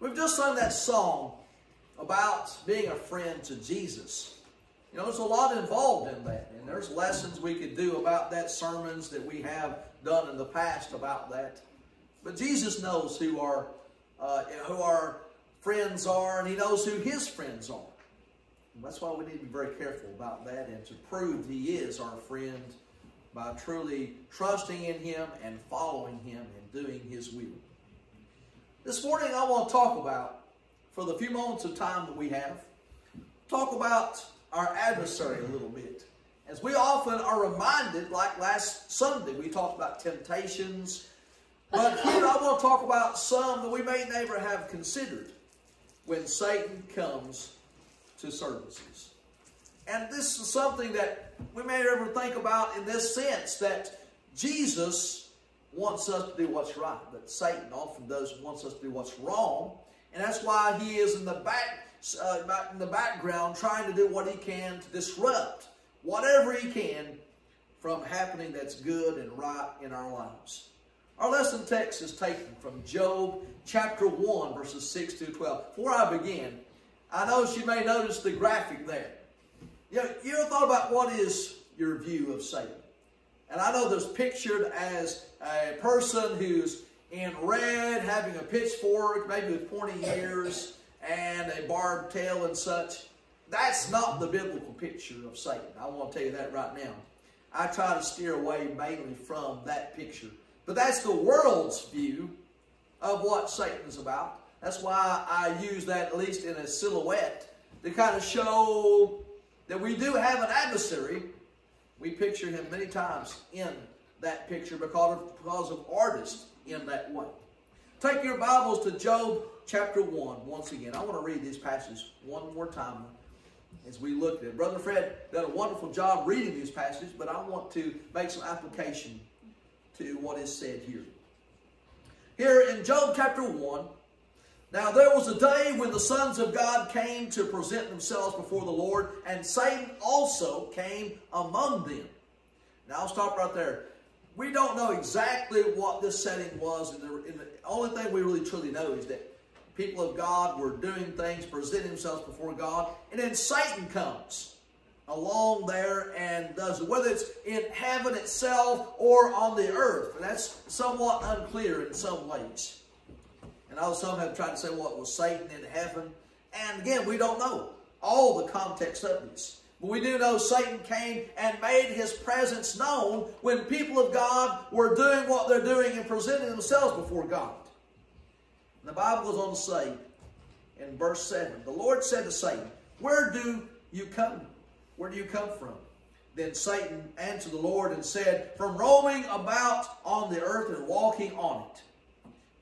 We've just sung that song about being a friend to Jesus. You know, there's a lot involved in that, and there's lessons we could do about that, sermons that we have done in the past about that. But Jesus knows who our uh, who our friends are, and He knows who His friends are. And that's why we need to be very careful about that, and to prove He is our friend by truly trusting in Him and following Him and doing His will. This morning, I want to talk about, for the few moments of time that we have, talk about our adversary a little bit. As we often are reminded, like last Sunday, we talked about temptations. But here I want to talk about some that we may never have considered when Satan comes to services. And this is something that we may never think about in this sense that Jesus wants us to do what's right, but Satan often does wants us to do what's wrong. And that's why he is in the back uh, in the background trying to do what he can to disrupt whatever he can from happening that's good and right in our lives. Our lesson text is taken from Job chapter 1, verses 6 to 12. Before I begin, I know you may notice the graphic there. You, know, you ever thought about what is your view of Satan? And I know there's pictured as a person who's in red, having a pitchfork, maybe with pointy ears, and a barbed tail and such. That's not the biblical picture of Satan. I want to tell you that right now. I try to steer away mainly from that picture. But that's the world's view of what Satan's about. That's why I use that at least in a silhouette to kind of show that we do have an adversary. We picture him many times in that picture because of, because of artists in that way. Take your Bibles to Job chapter 1 once again. I want to read these passages one more time as we look at it. Brother Fred did a wonderful job reading these passages, but I want to make some application to what is said here. Here in Job chapter 1, now there was a day when the sons of God came to present themselves before the Lord, and Satan also came among them. Now I'll stop right there. We don't know exactly what this setting was. And the, the only thing we really truly know is that people of God were doing things, presenting themselves before God, and then Satan comes along there and does it, whether it's in heaven itself or on the earth. And that's somewhat unclear in some ways. And know some have tried to say, it was Satan in heaven. And again, we don't know all the context of this. But we do know Satan came and made his presence known when people of God were doing what they're doing and presenting themselves before God. And the Bible goes on to say in verse 7, the Lord said to Satan, Where do you come where do you come from? Then Satan answered the Lord and said, From roaming about on the earth and walking on it.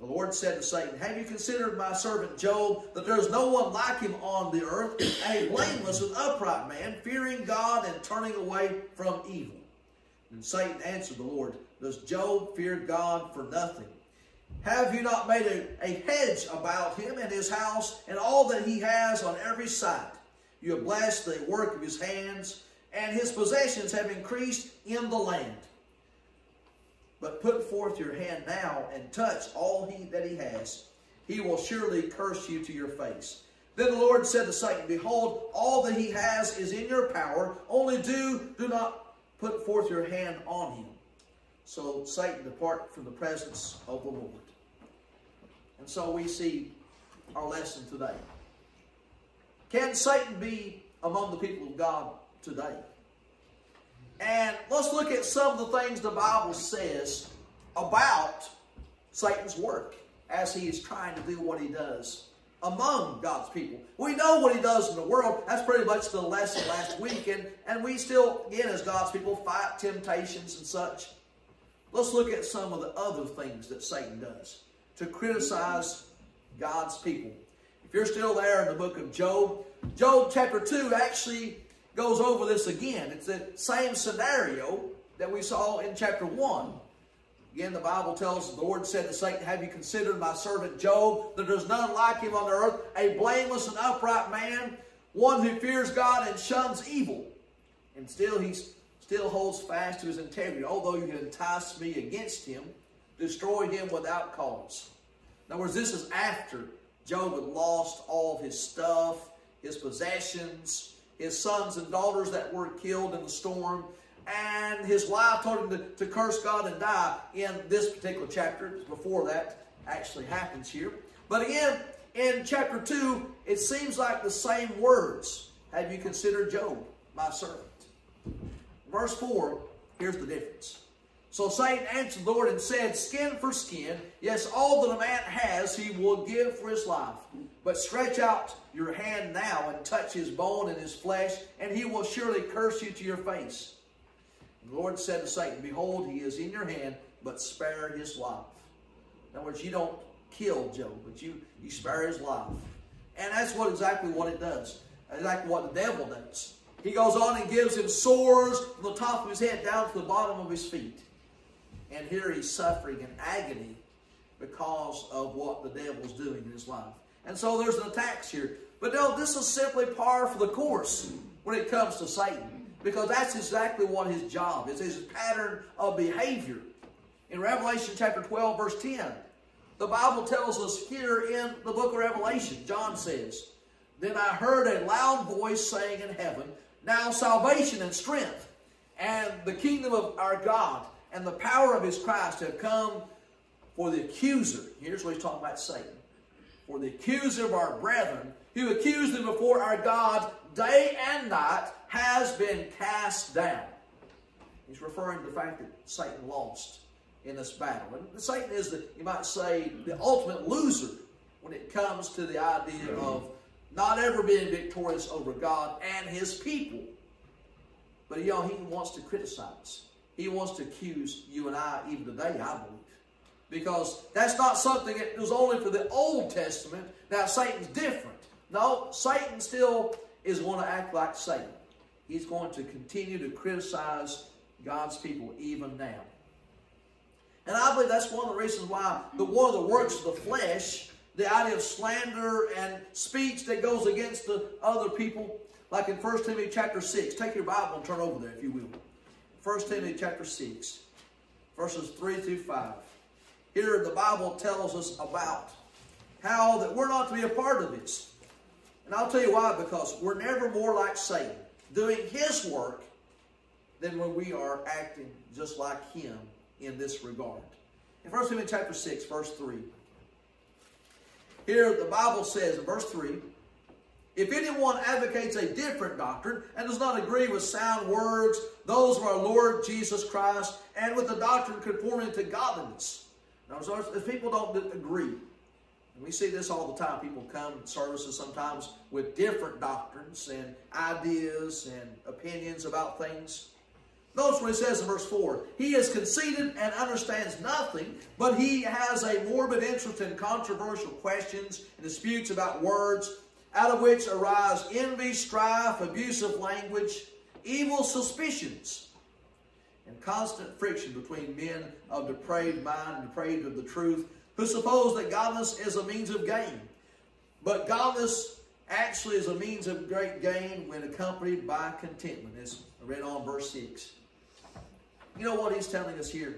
The Lord said to Satan, Have you considered my servant Job, that there is no one like him on the earth, a blameless and upright man, fearing God and turning away from evil? And Satan answered the Lord, Does Job fear God for nothing? Have you not made a, a hedge about him and his house and all that he has on every side? You have blessed the work of his hands, and his possessions have increased in the land. But put forth your hand now and touch all he, that he has. He will surely curse you to your face. Then the Lord said to Satan, Behold, all that he has is in your power. Only do, do not put forth your hand on him. So Satan depart from the presence of the Lord. And so we see our lesson today. Can Satan be among the people of God today? And let's look at some of the things the Bible says about Satan's work as he is trying to do what he does among God's people. We know what he does in the world. That's pretty much the lesson last week. And, and we still, again, as God's people, fight temptations and such. Let's look at some of the other things that Satan does to criticize God's people. If you're still there in the book of Job, Job chapter 2 actually goes over this again. It's the same scenario that we saw in chapter 1. Again, the Bible tells the Lord said to Satan, Have you considered my servant Job, that there's none like him on the earth, a blameless and upright man, one who fears God and shuns evil? And still he still holds fast to his integrity, although you entice me against him, destroy him without cause. In other words, this is after Job had lost all of his stuff, his possessions, his sons and daughters that were killed in the storm, and his wife told him to, to curse God and die in this particular chapter. Before that actually happens here. But again, in chapter 2, it seems like the same words. Have you considered Job, my servant? Verse 4, here's the difference. So Satan answered the Lord and said, Skin for skin, yes, all that a man has he will give for his life. But stretch out your hand now and touch his bone and his flesh, and he will surely curse you to your face. And the Lord said to Satan, Behold, he is in your hand, but spare his life. In other words, you don't kill Job, but you, you spare his life. And that's what exactly what it does. Exactly what the devil does. He goes on and gives him sores from the top of his head down to the bottom of his feet. And here he's suffering in agony because of what the devil's doing in his life. And so there's an attack here. But no, this is simply par for the course when it comes to Satan. Because that's exactly what his job is, his pattern of behavior. In Revelation chapter 12, verse 10, the Bible tells us here in the book of Revelation, John says, Then I heard a loud voice saying in heaven, Now salvation and strength and the kingdom of our God and the power of his Christ have come for the accuser. Here's what he's talking about Satan. For the accuser of our brethren, who accused them before our God day and night, has been cast down. He's referring to the fact that Satan lost in this battle. And Satan is, the, you might say, the ultimate loser when it comes to the idea of not ever being victorious over God and his people. But you know, he wants to criticize. He wants to accuse you and I even today, I believe. Because that's not something that was only for the Old Testament. Now, Satan's different. No, Satan still is going to act like Satan. He's going to continue to criticize God's people even now. And I believe that's one of the reasons why the one of the works of the flesh, the idea of slander and speech that goes against the other people, like in 1 Timothy chapter 6. Take your Bible and turn over there, if you will. 1 Timothy chapter 6, verses 3 through 5. Here the Bible tells us about how that we're not to be a part of this. And I'll tell you why, because we're never more like Satan, doing his work, than when we are acting just like him in this regard. In 1 Timothy chapter 6, verse 3. Here the Bible says in verse 3, if anyone advocates a different doctrine and does not agree with sound words, those of our Lord Jesus Christ, and with the doctrine conforming to godliness. If people don't agree, and we see this all the time, people come to services sometimes with different doctrines and ideas and opinions about things. Notice what he says in verse 4. He is conceited and understands nothing, but he has a morbid interest in controversial questions and disputes about words out of which arise envy, strife, abusive language, evil suspicions, and constant friction between men of depraved mind and depraved of the truth, who suppose that godliness is a means of gain. But godliness actually is a means of great gain when accompanied by contentment, as I read on verse 6. You know what he's telling us here?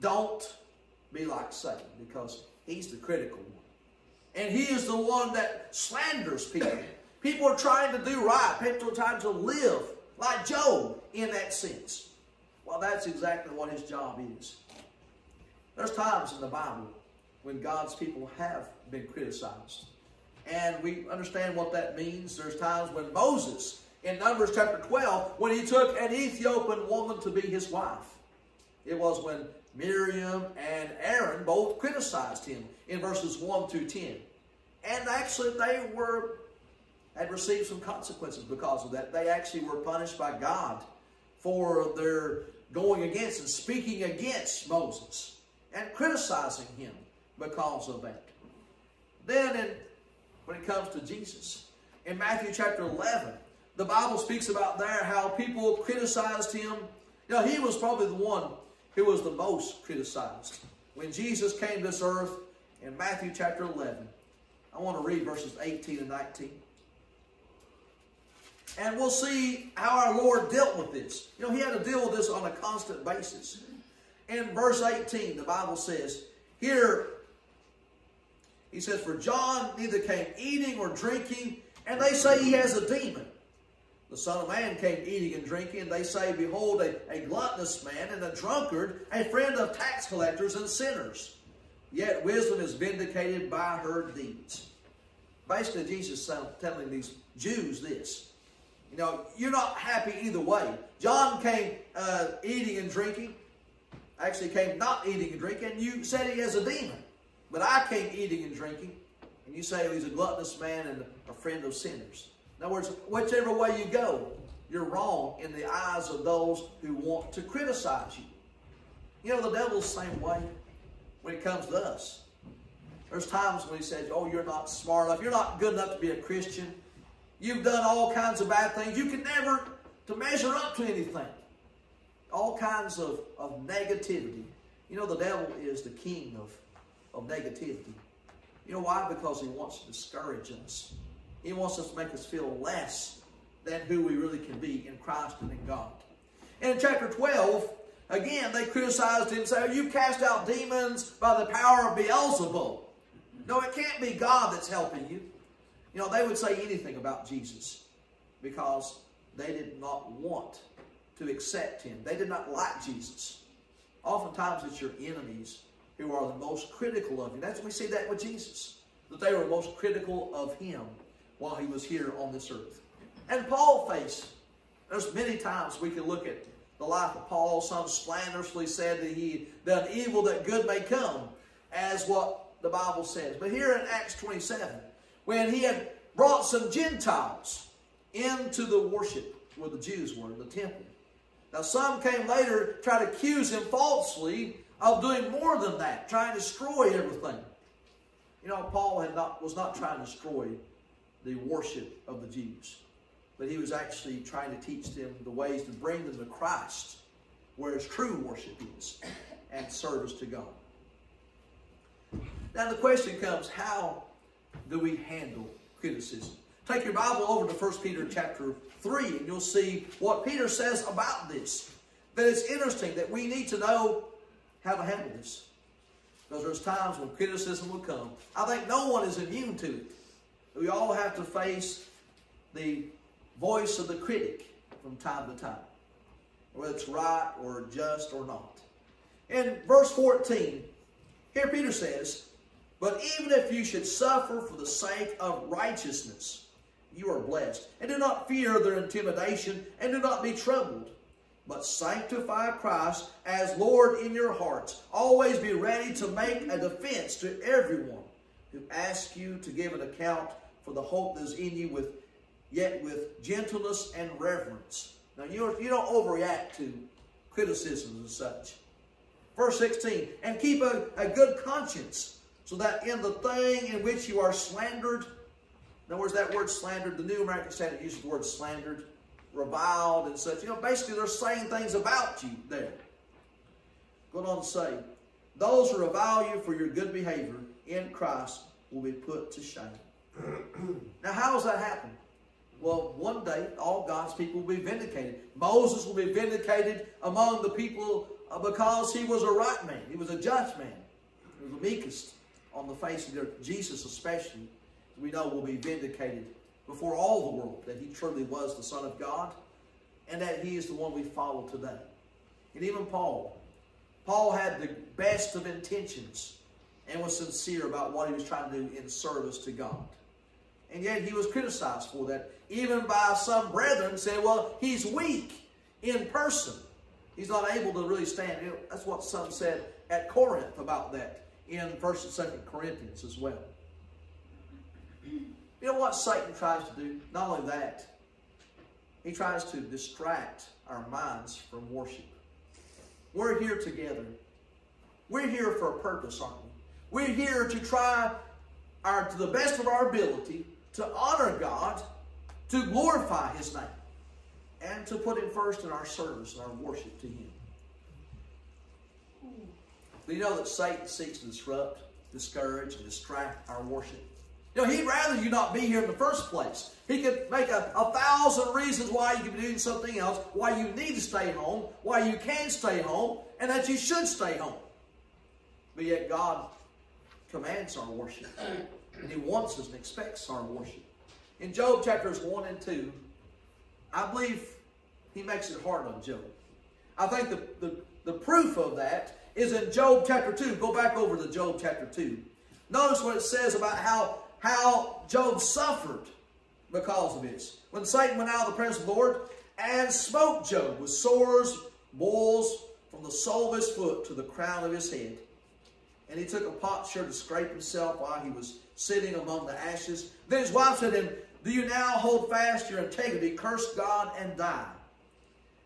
Don't be like Satan, because he's the critical one. And he is the one that slanders people. People are trying to do right. People are trying to live like Job in that sense. Well, that's exactly what his job is. There's times in the Bible when God's people have been criticized. And we understand what that means. There's times when Moses, in Numbers chapter 12, when he took an Ethiopian woman to be his wife. It was when Miriam and Aaron both criticized him in verses 1 through 10. And actually, they were had received some consequences because of that. They actually were punished by God for their going against and speaking against Moses and criticizing him because of that. Then, in, when it comes to Jesus, in Matthew chapter 11, the Bible speaks about there how people criticized him. You know, he was probably the one who was the most criticized. When Jesus came to this earth in Matthew chapter 11, I want to read verses 18 and 19. And we'll see how our Lord dealt with this. You know, he had to deal with this on a constant basis. In verse 18, the Bible says, Here, He says, For John neither came eating or drinking, and they say he has a demon. The Son of Man came eating and drinking, and they say, Behold, a, a gluttonous man and a drunkard, a friend of tax collectors and sinners. Yet wisdom is vindicated by her deeds. Basically, Jesus is telling these Jews this. You know, you're not happy either way. John came uh, eating and drinking. Actually came not eating and drinking. And you said he has a demon. But I came eating and drinking. And you say he's a gluttonous man and a friend of sinners. In other words, whichever way you go, you're wrong in the eyes of those who want to criticize you. You know, the devil's the same way when it comes to us. There's times when he says, oh, you're not smart enough. You're not good enough to be a Christian. You've done all kinds of bad things. You can never to measure up to anything. All kinds of, of negativity. You know, the devil is the king of, of negativity. You know why? Because he wants to discourage us. He wants us to make us feel less than who we really can be in Christ and in God. And in chapter 12, again, they criticized him said, oh, You cast out demons by the power of Beelzebub. No, it can't be God that's helping you. You know, they would say anything about Jesus because they did not want to accept him. They did not like Jesus. Oftentimes it's your enemies who are the most critical of you. That's we see that with Jesus, that they were most critical of him while he was here on this earth. And Paul faced, there's many times we can look at the life of Paul. Some slanderously said that he done evil that good may come, as what the Bible says. But here in Acts 27, when he had brought some Gentiles into the worship where the Jews were, in the temple. Now some came later try to accuse him falsely of doing more than that, trying to destroy everything. You know, Paul not, was not trying to destroy the worship of the Jews, but he was actually trying to teach them the ways to bring them to Christ, where his true worship is, and service to God. Now the question comes, how do we handle criticism? Take your Bible over to 1 Peter chapter 3 and you'll see what Peter says about this. That it's interesting that we need to know how to handle this. Because there's times when criticism will come. I think no one is immune to it. We all have to face the voice of the critic from time to time. Whether it's right or just or not. In verse 14, here Peter says, but even if you should suffer for the sake of righteousness, you are blessed. And do not fear their intimidation, and do not be troubled. But sanctify Christ as Lord in your hearts. Always be ready to make a defense to everyone who asks you to give an account for the hope that is in you, with yet with gentleness and reverence. Now, you, you don't overreact to criticisms and such. Verse 16, and keep a, a good conscience so that in the thing in which you are slandered, in other words, that word slandered, the New American Standard uses the word slandered, reviled, and such. You know, basically they're saying things about you there. Going on to say, those who revile you for your good behavior in Christ will be put to shame. now, how does that happen? Well, one day, all God's people will be vindicated. Moses will be vindicated among the people uh, because he was a right man. He was a just man. He was the meekest on the face of the earth, Jesus especially, we know will be vindicated before all the world that he truly was the Son of God and that he is the one we follow today. And even Paul. Paul had the best of intentions and was sincere about what he was trying to do in service to God. And yet he was criticized for that, even by some brethren saying, well, he's weak in person. He's not able to really stand. That's what some said at Corinth about that in 1st and 2nd Corinthians as well. You know what Satan tries to do? Not only that, he tries to distract our minds from worship. We're here together. We're here for a purpose, aren't we? We're here to try our, to the best of our ability to honor God, to glorify His name, and to put Him first in our service and our worship to Him. But you know that Satan seeks to disrupt, discourage, and distract our worship. You know, he'd rather you not be here in the first place. He could make a, a thousand reasons why you could be doing something else, why you need to stay home, why you can stay home, and that you should stay home. But yet God commands our worship. And he wants us and expects our worship. In Job chapters 1 and 2, I believe he makes it hard on Job. I think the, the, the proof of that is in Job chapter 2. Go back over to Job chapter 2. Notice what it says about how, how Job suffered because of this. When Satan went out of the presence of the Lord and smote Job with sores, boils from the sole of his foot to the crown of his head. And he took a potsherd to scrape himself while he was sitting among the ashes. Then his wife said to him, Do you now hold fast your integrity, curse God, and die?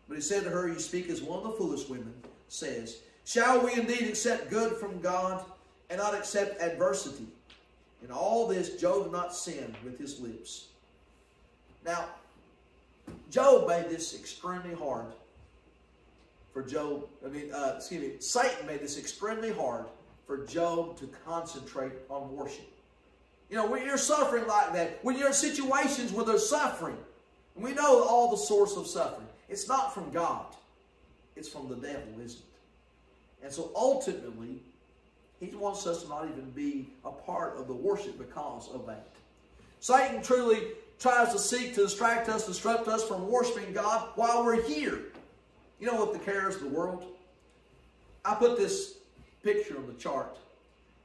But he said to her, You speak as one of the foolish women says, Shall we indeed accept good from God and not accept adversity? In all this, Job did not sin with his lips. Now, Job made this extremely hard for Job. I mean, uh, excuse me, Satan made this extremely hard for Job to concentrate on worship. You know, when you're suffering like that, when you're in situations where there's suffering, and we know all the source of suffering, it's not from God. It's from the devil, isn't it? And so ultimately, he wants us to not even be a part of the worship because of that. Satan truly tries to seek to distract us, disrupt us from worshiping God while we're here. You know what the cares of the world? I put this picture on the chart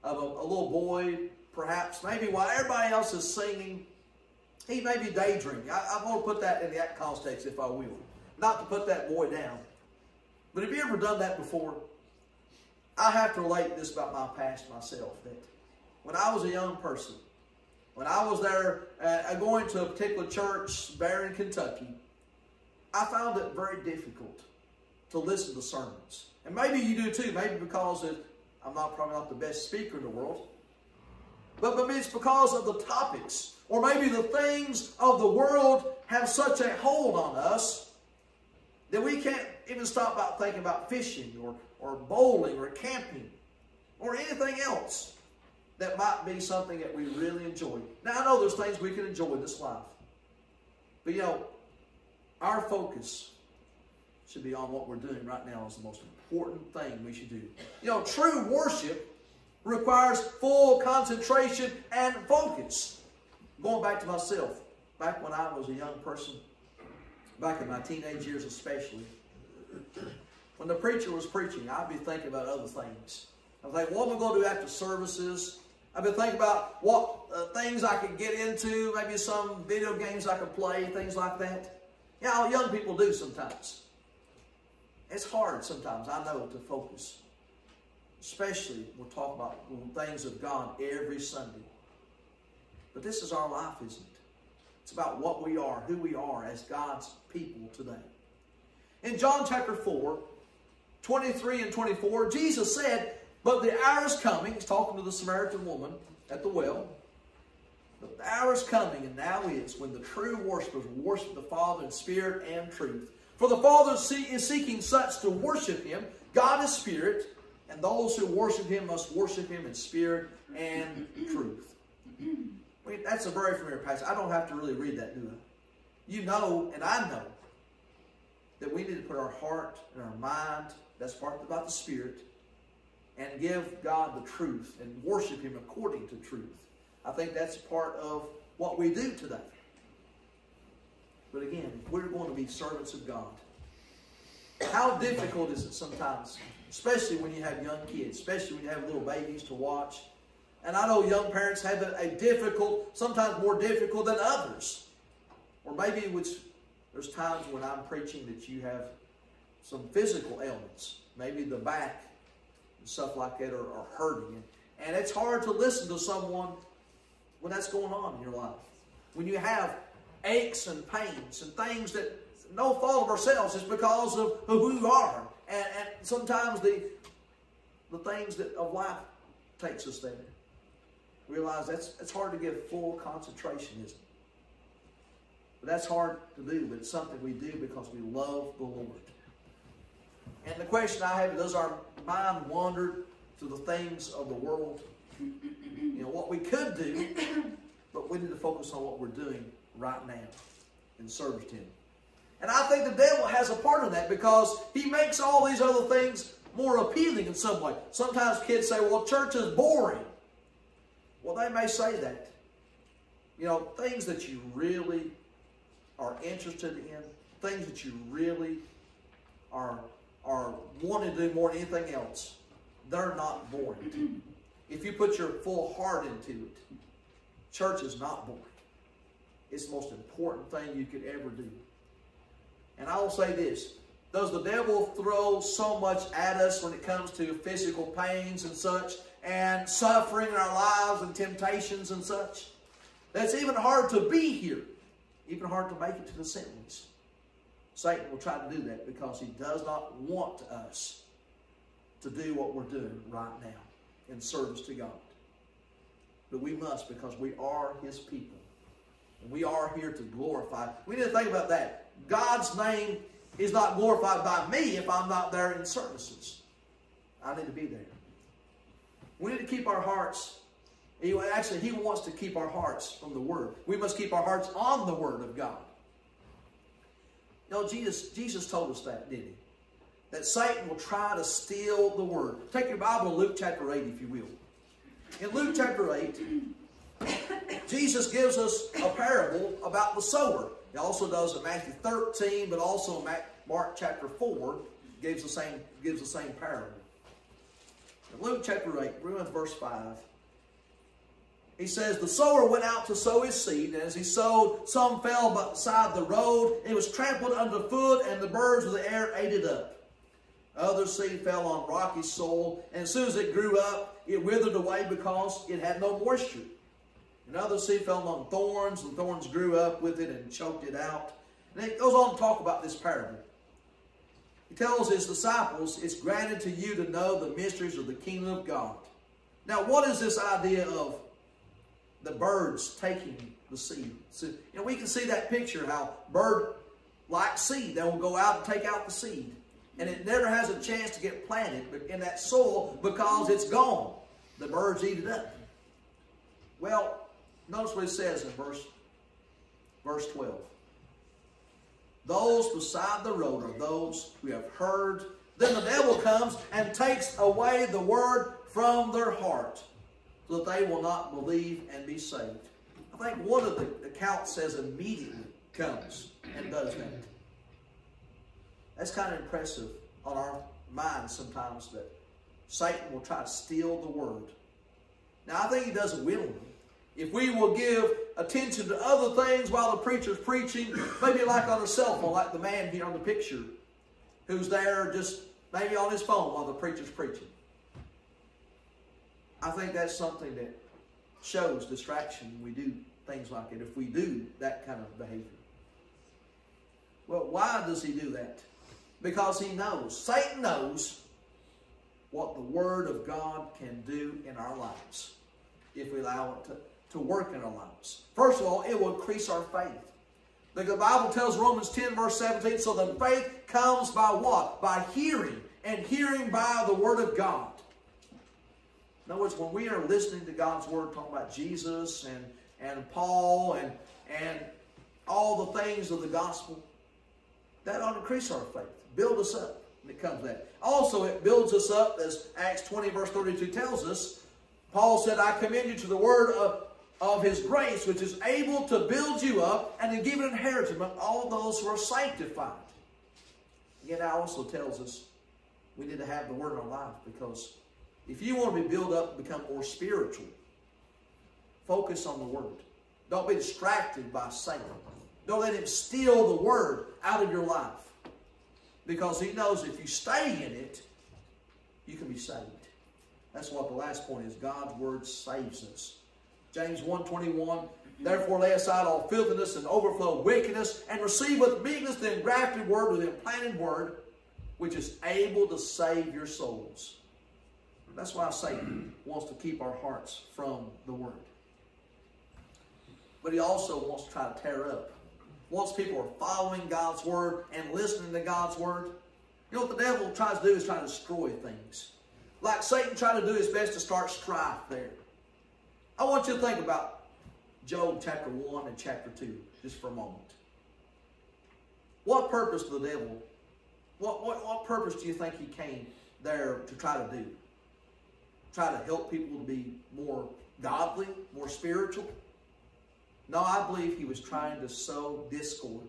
of a, a little boy, perhaps, maybe while everybody else is singing, he may be daydreaming. I, I'm going to put that in that context, if I will. Not to put that boy down. But have you ever done that before? I have to relate this about my past myself. That when I was a young person, when I was there uh, going to a particular church there in Kentucky, I found it very difficult to listen to sermons. And maybe you do too, maybe because it, I'm not probably not the best speaker in the world. But, maybe it's because of the topics. Or maybe the things of the world have such a hold on us that we can't even stop about thinking about fishing or, or bowling or camping or anything else that might be something that we really enjoy. Now, I know there's things we can enjoy in this life. But, you know, our focus should be on what we're doing right now is the most important thing we should do. You know, true worship requires full concentration and focus. Going back to myself, back when I was a young person, back in my teenage years especially, when the preacher was preaching, I'd be thinking about other things. I was like, what am I going to do after services? I've been thinking about what uh, things I could get into, maybe some video games I could play, things like that. You know, young people do sometimes. It's hard sometimes, I know, to focus. Especially we're talking about things of God every Sunday. But this is our life, isn't it? It's about what we are, who we are as God's people today. In John chapter 4, 23 and 24, Jesus said, but the hour is coming, he's talking to the Samaritan woman at the well. But the hour is coming, and now is, when the true worshipers worship the Father in spirit and truth. For the Father is seeking such to worship him. God is spirit, and those who worship him must worship him in spirit and truth. I mean, that's a very familiar passage. I don't have to really read that, do I? You know, and I know, that we need to put our heart and our mind, that's part about the spirit, and give God the truth and worship Him according to truth. I think that's part of what we do today. But again, we're going to be servants of God, how difficult is it sometimes, especially when you have young kids, especially when you have little babies to watch? And I know young parents have a, a difficult, sometimes more difficult than others. Or maybe which there's times when I'm preaching that you have some physical ailments, maybe the back and stuff like that are, are hurting. And it's hard to listen to someone when that's going on in your life. When you have aches and pains and things that no fault of ourselves, it's because of, of who you are. And, and sometimes the, the things that of life takes us there. Realize that's it's hard to give full concentration, isn't it? But that's hard to do, but it's something we do because we love the Lord. And the question I have, is does our mind wander to the things of the world? You know, what we could do, but we need to focus on what we're doing right now in service to Him. And I think the devil has a part in that because he makes all these other things more appealing in some way. Sometimes kids say, well, church is boring. Well, they may say that. You know, things that you really are interested in, things that you really are, are wanting to do more than anything else, they're not boring. if you put your full heart into it, church is not boring. It's the most important thing you could ever do. And I will say this does the devil throw so much at us when it comes to physical pains and such, and suffering in our lives and temptations and such? That's even hard to be here, even hard to make it to the assemblies. Satan will try to do that because he does not want us to do what we're doing right now in service to God. But we must because we are his people. And we are here to glorify. We need to think about that. God's name is not glorified by me if I'm not there in services. I need to be there. We need to keep our hearts. Actually, He wants to keep our hearts from the Word. We must keep our hearts on the Word of God. Know, Jesus, Jesus told us that, didn't He? That Satan will try to steal the Word. Take your Bible to Luke chapter 8, if you will. In Luke chapter 8, Jesus gives us a parable about the sower. He also does in Matthew 13, but also Mark chapter 4 gives the same, gives the same parable. In Luke chapter 8, we're in verse 5. He says, The sower went out to sow his seed, and as he sowed, some fell beside the road. It was trampled underfoot, and the birds of the air ate it up. Other seed fell on rocky soil, and as soon as it grew up, it withered away because it had no moisture. Another seed fell among thorns, and thorns grew up with it and choked it out. And it goes on to talk about this parable. He tells his disciples, It's granted to you to know the mysteries of the kingdom of God. Now, what is this idea of the birds taking the seed? So, you know, we can see that picture how bird like seed, they will go out and take out the seed. And it never has a chance to get planted in that soil because it's gone. The birds eat it up. Well, Notice what it says in verse, verse 12. Those beside the road are those who have heard. Then the devil comes and takes away the word from their heart so that they will not believe and be saved. I think one of the accounts says immediately comes and does that. That's kind of impressive on our minds sometimes that Satan will try to steal the word. Now, I think he does it willingly. If we will give attention to other things while the preacher's preaching, maybe like on a cell phone, like the man here on the picture, who's there just maybe on his phone while the preacher's preaching. I think that's something that shows distraction we do things like it, if we do that kind of behavior. Well, why does he do that? Because he knows, Satan knows what the Word of God can do in our lives if we allow it to to work in our lives. First of all, it will increase our faith. The Bible tells Romans 10 verse 17, so the faith comes by what? By hearing, and hearing by the Word of God. In other words, when we are listening to God's Word, talking about Jesus and, and Paul and, and all the things of the gospel, that ought to increase our faith, build us up when it comes to that. Also, it builds us up, as Acts 20 verse 32 tells us. Paul said, I commend you to the word of, of his grace, which is able to build you up and to give an inheritance among all those who are sanctified. Yet it also tells us we need to have the word in our life because if you want to be built up and become more spiritual, focus on the word. Don't be distracted by Satan. Don't let him steal the word out of your life. Because he knows if you stay in it, you can be saved. That's what the last point is. God's word saves us. James 1.21, Therefore lay aside all filthiness and overflow of wickedness, and receive with meekness the engrafted word or the implanted word, which is able to save your souls. That's why Satan wants to keep our hearts from the word. But he also wants to try to tear up. Once people are following God's word and listening to God's word, you know what the devil tries to do is try to destroy things. Like Satan tried to do his best to start strife there. I want you to think about Job chapter 1 and chapter 2 just for a moment. What purpose the devil, what, what, what purpose do you think he came there to try to do? Try to help people to be more godly, more spiritual. No, I believe he was trying to sow discord,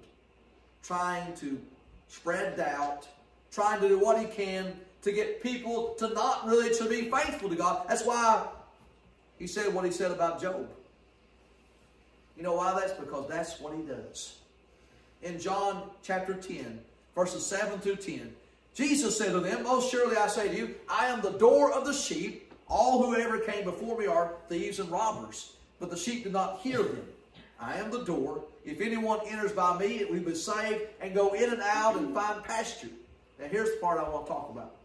trying to spread doubt, trying to do what he can to get people to not really to be faithful to God. That's why he said what he said about Job. You know why? That's because that's what he does. In John chapter 10, verses 7 through 10, Jesus said to them, Most surely I say to you, I am the door of the sheep. All who ever came before me are thieves and robbers, but the sheep did not hear them. I am the door. If anyone enters by me, it will be saved and go in and out and find pasture. Now here's the part I want to talk about.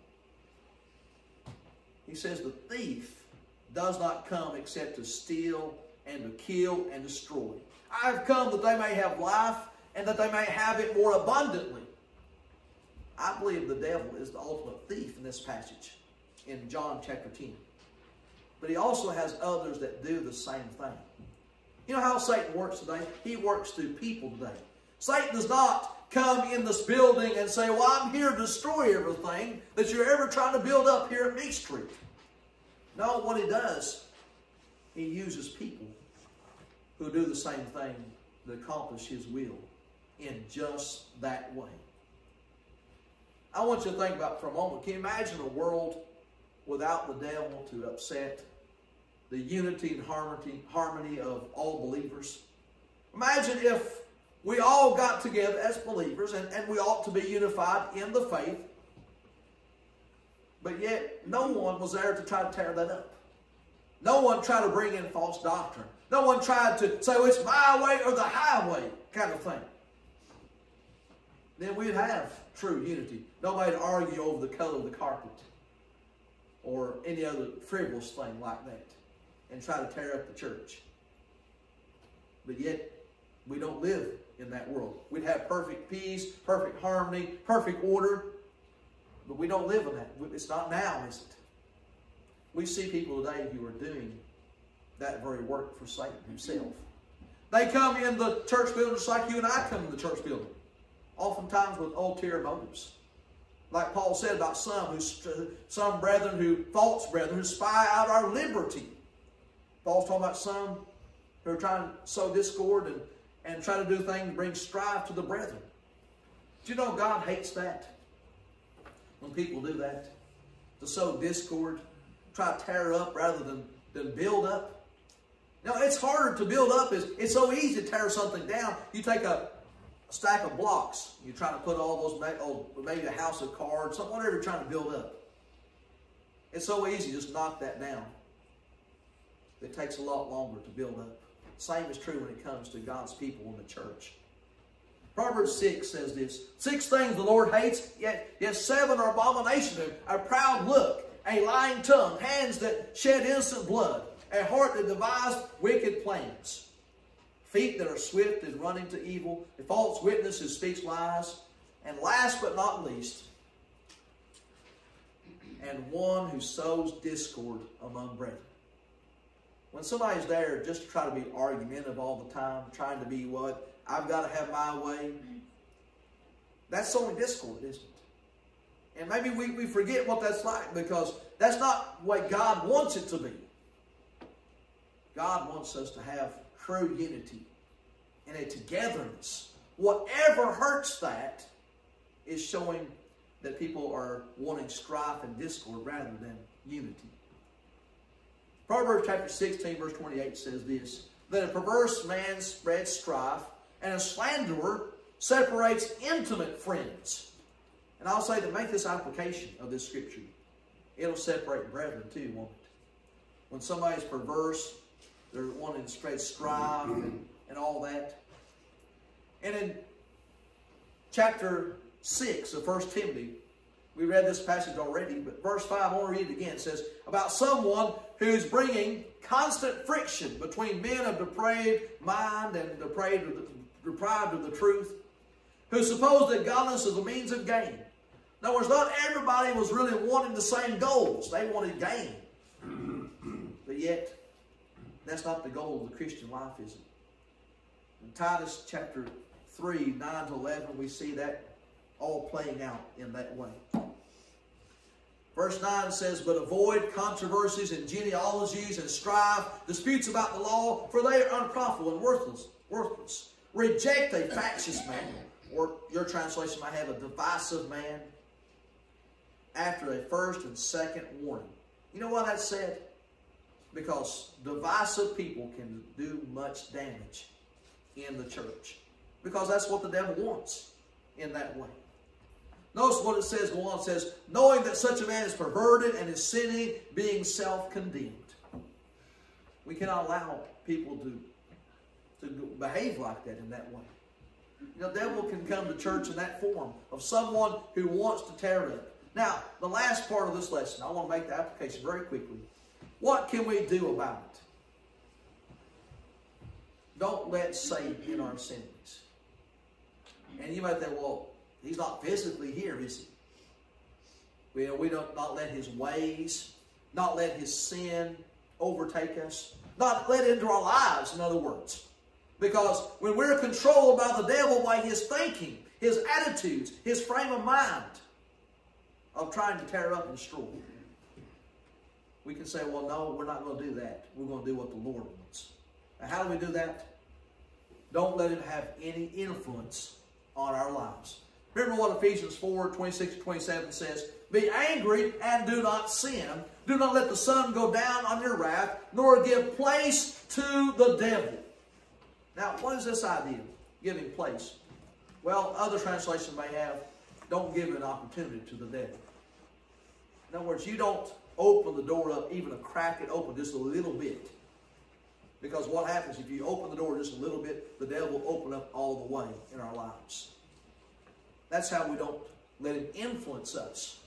He says the thief does not come except to steal and to kill and destroy. I have come that they may have life and that they may have it more abundantly. I believe the devil is the ultimate thief in this passage in John chapter 10. But he also has others that do the same thing. You know how Satan works today? He works through people today. Satan does not come in this building and say, Well, I'm here to destroy everything that you're ever trying to build up here at Meeks Street. No, what he does, he uses people who do the same thing to accomplish his will in just that way. I want you to think about for a moment. Can you imagine a world without the devil to upset the unity and harmony, harmony of all believers? Imagine if we all got together as believers and, and we ought to be unified in the faith, but yet no one was there to try to tear that up. No one tried to bring in false doctrine. No one tried to say, well, it's my way or the highway kind of thing. Then we'd have true unity. Nobody to argue over the color of the carpet or any other frivolous thing like that and try to tear up the church. But yet, we don't live in that world. We'd have perfect peace, perfect harmony, perfect order, but we don't live in that. It's not now, is it? We see people today who are doing that very work for Satan himself. They come in the church building just like you and I come in the church building, oftentimes with ulterior motives. Like Paul said about some who, some brethren who, false brethren, who spy out our liberty. Paul's talking about some who are trying to sow discord and, and try to do things to bring strife to the brethren. Do you know God hates that? When people do that, to sow discord, try to tear up rather than, than build up. Now, it's harder to build up. It's, it's so easy to tear something down. You take a, a stack of blocks. You're trying to put all those, oh, maybe a house of cards, whatever you're trying to build up. It's so easy just knock that down. It takes a lot longer to build up. Same is true when it comes to God's people in the church. Proverbs 6 says this, Six things the Lord hates, yet, yet seven are abomination. A proud look, a lying tongue, hands that shed innocent blood, a heart that devised wicked plans, feet that are swift in running to evil, a false witness who speaks lies, and last but not least, and one who sows discord among brethren. When somebody's there just to try to be argumentative all the time, trying to be what? I've got to have my way. That's sowing discord, isn't it? And maybe we, we forget what that's like because that's not what God wants it to be. God wants us to have true unity and a togetherness. Whatever hurts that is showing that people are wanting strife and discord rather than unity. Proverbs chapter 16, verse 28 says this That a perverse man spreads strife, and a slanderer separates intimate friends. And I'll say to make this application of this scripture, it'll separate brethren too, won't it? When somebody's perverse, they're wanting to spread strife and, and all that. And in chapter 6 of 1 Timothy, we read this passage already, but verse 5, I want to read it again. It says, About someone who's bringing constant friction between men of depraved mind and depraved, deprived of the truth, who suppose that godliness is a means of gain. In other words, not everybody was really wanting the same goals. They wanted gain. but yet, that's not the goal of the Christian life, is it? In Titus chapter 3, 9 to 11, we see that all playing out in that way. Verse 9 says, But avoid controversies and genealogies and strife, disputes about the law, for they are unprofitable and worthless. worthless. Reject a factious man, or your translation might have a divisive man, after a first and second warning. You know what that's said? Because divisive people can do much damage in the church. Because that's what the devil wants in that way. Notice what it says, go on, it says, knowing that such a man is perverted and is sinning, being self-condemned. We cannot allow people to, to behave like that in that way. You know, the devil can come to church in that form of someone who wants to tear up. Now, the last part of this lesson, I want to make the application very quickly. What can we do about it? Don't let Satan in our assemblies. And you might think, well, He's not physically here, is he? Well, we don't not let his ways, not let his sin overtake us, not let into our lives, in other words. Because when we're controlled by the devil by his thinking, his attitudes, his frame of mind of trying to tear up and destroy, we can say, well, no, we're not going to do that. We're going to do what the Lord wants. Now, how do we do that? Don't let him have any influence on our lives. Remember what Ephesians 4, 26 27 says? Be angry and do not sin. Do not let the sun go down on your wrath, nor give place to the devil. Now, what is this idea? Giving place. Well, other translations may have, don't give an opportunity to the devil. In other words, you don't open the door up, even a crack it open just a little bit. Because what happens if you open the door just a little bit, the devil will open up all the way in our lives. That's how we don't let it influence us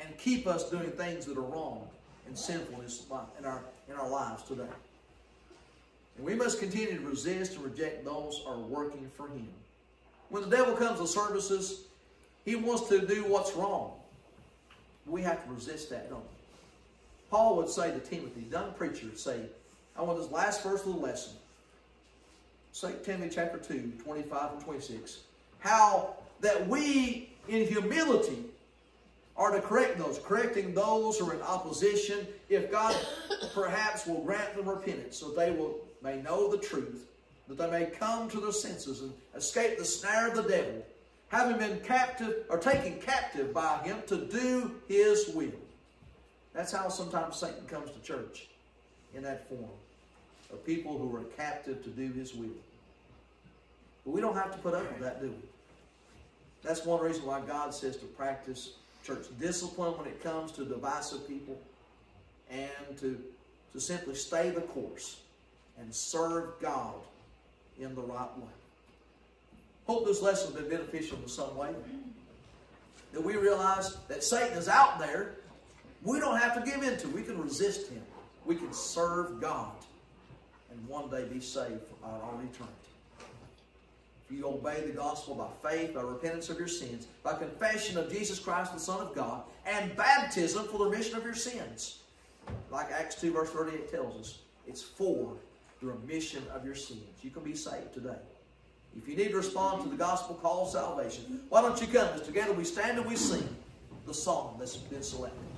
and keep us doing things that are wrong and sinful in our, in our lives today. And we must continue to resist and reject those who are working for him. When the devil comes to services, he wants to do what's wrong. We have to resist that, don't we? Paul would say to Timothy, young preacher, say, I want this last verse of the lesson. 2 Timothy chapter 2, 25 and 26. How that we, in humility, are to correct those, correcting those who are in opposition, if God perhaps will grant them repentance, so they will may know the truth, that they may come to their senses and escape the snare of the devil, having been captive or taken captive by him to do his will. That's how sometimes Satan comes to church, in that form of people who are captive to do his will. But we don't have to put up with that, do we? That's one reason why God says to practice church discipline when it comes to divisive people and to, to simply stay the course and serve God in the right way. Hope this lesson has been beneficial in some way. That we realize that Satan is out there. We don't have to give in to. We can resist him. We can serve God and one day be saved for all eternity If you obey the gospel by faith, by repentance of your sins, by confession of Jesus Christ, the Son of God, and baptism for the remission of your sins. Like Acts 2, verse 38 tells us, it's for the remission of your sins. You can be saved today. If you need to respond to the gospel call of salvation, why don't you come? Together we stand and we sing the song that's been selected.